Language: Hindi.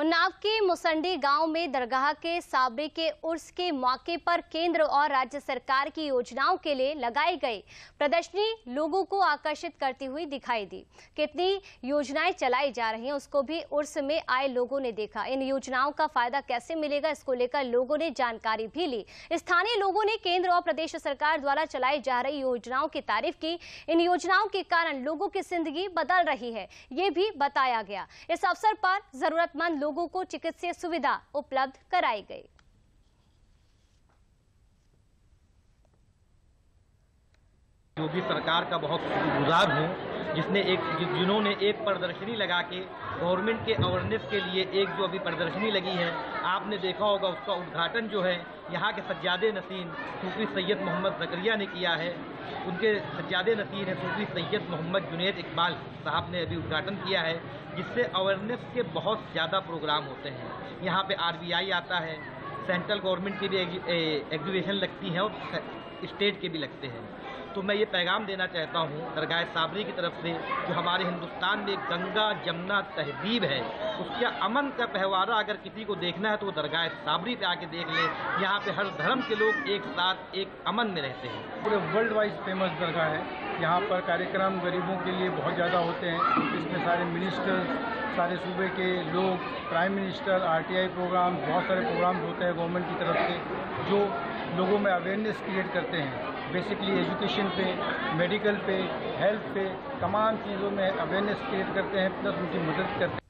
उन्नाव के मुसंडी गाँव में दरगाह के साबरे के उर्स के मौके पर केंद्र और राज्य सरकार की योजनाओं के लिए लगाई गई प्रदर्शनी लोगों को आकर्षित करती हुई दिखाई दी। कितनी योजनाएँ चलाई जा रही हैं, उसको भी उर्स में आए लोगों ने देखा। इन योजनाओं का फ़ायदा कैसे मिलेगा, इसको लेकर लोगों ने जानकारी भी ली। स्थानीय लोगों ने केंद्र और प्रदेश सरकार द्वारा चलाई जा रही योजनाओं की तारीफ़ की। इन योजनाओं के कारण लोगों की ज़िंदगी बदल रही है, ये भी बताया गया। इस अवसर पर जरूरतमंद लोगों को चिकित्सीय सुविधा उपलब्ध कराई गई। योगी सरकार का बहुत गुजार हूँ। जिसने एक जिन्होंने एक प्रदर्शनी लगा के गवर्नमेंट के अवेयरनेस के लिए एक जो अभी प्रदर्शनी लगी है, आपने देखा होगा उसका उद्घाटन जो है, यहाँ के सज्जाद नसीन सूफी सैयद मोहम्मद जकरिया ने किया है। उनके सज्जाद नसीन है सूफी सैयद मोहम्मद जुनेद इकबाल साहब ने अभी उद्घाटन किया है, जिससे अवेयरनेस के बहुत ज़्यादा प्रोग्राम होते हैं। यहाँ पे आरबीआई आता है सेंट्रल गवर्नमेंट की भी एग्जीबिशन लगती है और स्टेट के भी लगते हैं। तो मैं ये पैगाम देना चाहता हूँ, दरगाह साबरी की तरफ़ से जो हमारे हिंदुस्तान में गंगा जमुना तहजीब है। उसके अमन का पहवारा अगर किसी को देखना है तो वो दरगाह साबरी पे आके देख ले। यहाँ पे हर धर्म के लोग एक साथ, एक अमन में रहते हैं। पूरे वर्ल्ड वाइज फ़ेमस दरगाह है। यहाँ पर कार्यक्रम गरीबों के लिए बहुत ज़्यादा होते हैं। इसमें सारे मिनिस्टर सारे सूबे के लोग प्राइम मिनिस्टर आरटीआई प्रोग्राम बहुत सारे प्रोग्राम होते हैं गवर्नमेंट की तरफ़ से, जो लोगों में अवेयरनेस क्रिएट करते हैं। बेसिकली एजुकेशन पे मेडिकल पे हेल्थ पे, तमाम चीज़ों में अवेयरनेस क्रिएट करते हैं प्लस उनकी मदद करते हैं।